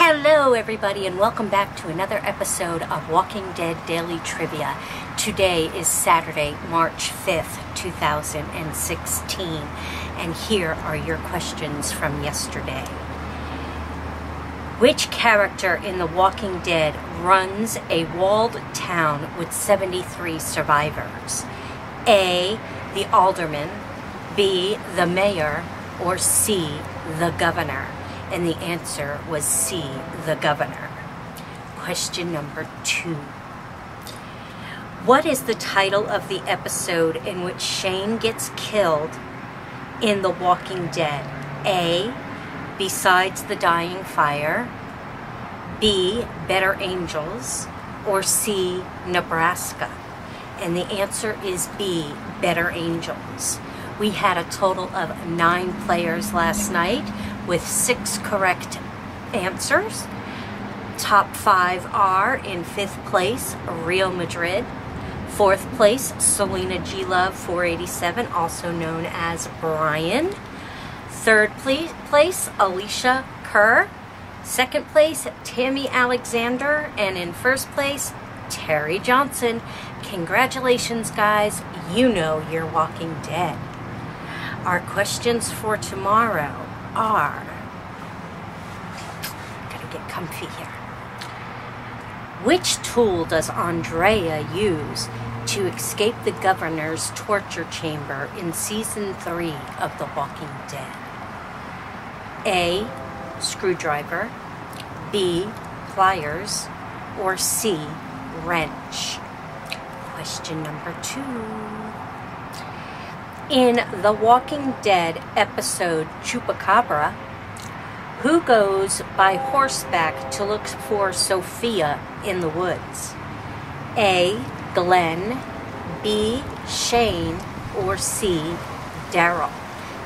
Hello, everybody, and welcome back to another episode of Walking Dead Daily Trivia. Today is Saturday, March 5th, 2016, and here are your questions from yesterday. Which character in The Walking Dead runs a walled town with 73 survivors? A. The Alderman, B. The Mayor, or C. The Governor? And the answer was C, the governor. Question number two. What is the title of the episode in which Shane gets killed in The Walking Dead? A. Besides the Dying Fire. B. Better Angels. Or C. Nebraska. And the answer is B. Better Angels. We had a total of nine players last night with six correct answers. Top five are in fifth place, Real Madrid. Fourth place, Selena G Love 487, also known as Brian. Third place, Alicia Kerr. Second place, Tammy Alexander. And in first place, Terry Johnson. Congratulations, guys. You know you're walking dead. Our questions for tomorrow are. Gotta get comfy here. Which tool does Andrea use to escape the governor's torture chamber in season three of The Walking Dead? A. Screwdriver, B. Pliers, or C. Wrench? Question number two. In The Walking Dead episode Chupacabra, who goes by horseback to look for Sophia in the woods? A. Glenn, B. Shane, or C. Daryl?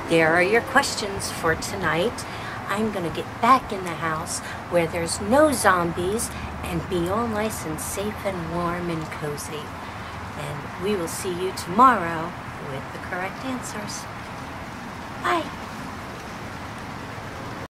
There are your questions for tonight. I'm going to get back in the house where there's no zombies and be all nice and safe and warm and cozy. And we will see you tomorrow with the correct answers. Bye.